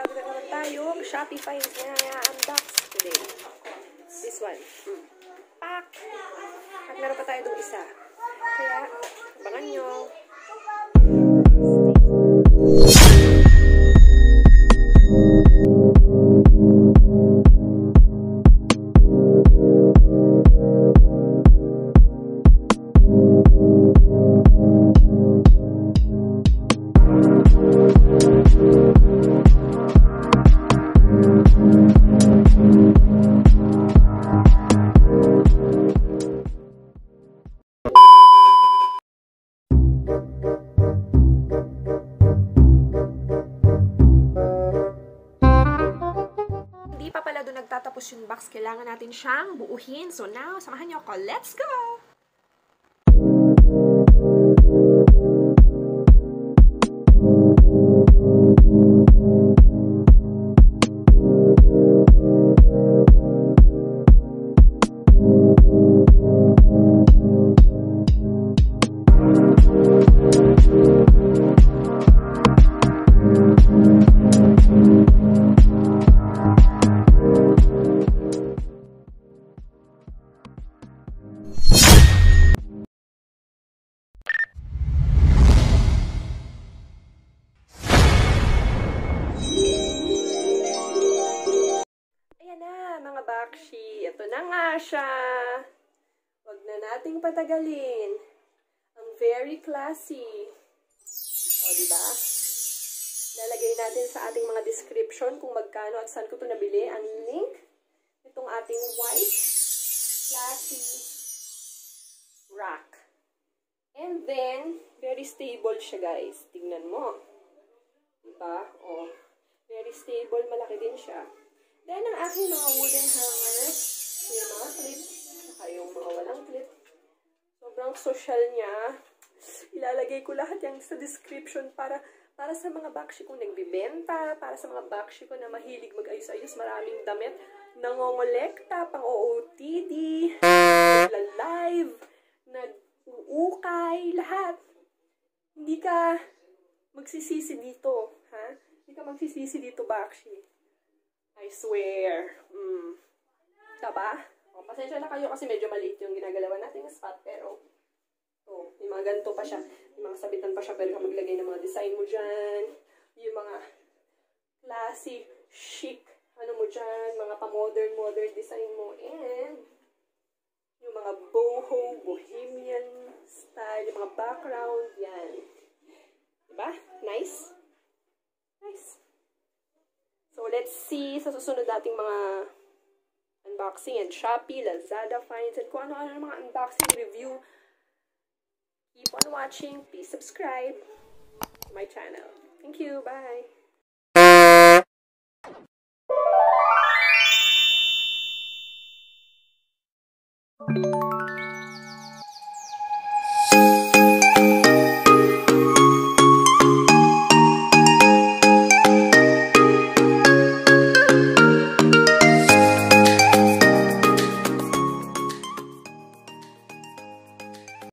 bago na naman tayong Shopify na unbox today. This one. Mm. Pack! At meron pa tayo dong isa. Nagtatapos yung box. Kailangan natin siyang buuhin. So now, samahan niyo ako. Let's go! Mga bakshi. Ito na nga siya. Huwag na nating patagalin. Ang very classy. O, di ba? Lalagay natin sa ating mga description kung magkano at saan ko ito nabili. Ang link nitong ating white classy rack. And then, very stable siya, guys. Tingnan mo. Diba? O, very stable. Malaki din siya. Then, ang aking mga wooden hangers, yung mga clip, saka yung mga walang clip. Sobrang social niya. Ilalagay ko lahat yan sa description para para sa mga bakshi kong nagbibenta, para sa mga bakshi ko na mahilig mag-ayos-ayos, maraming damit, nangongolekta, pang OOTD, live, nag-uukay, lahat. Hindi ka magsisisi dito, ha? Hindi ka magsisisi dito, bakshi. I swear. Mm. Diba? O, pasensya na kayo kasi medyo maliit yung ginagalawan nating spot, pero oh, may mga ganito pa siya. May mga sabitan pa siya, pero ka maglagay ng mga design mo dyan. Yung mga classy, chic, ano mo dyan, mga pa-modern, modern design mo. And, yung mga boho, bohemian style, yung mga background, yan. Diba? Nice. See sa susunod nating mga unboxing and Shopee, Lazada finds, and kung ano-ano mga unboxing review. Keep on watching. Please subscribe to my channel. Thank you. Bye.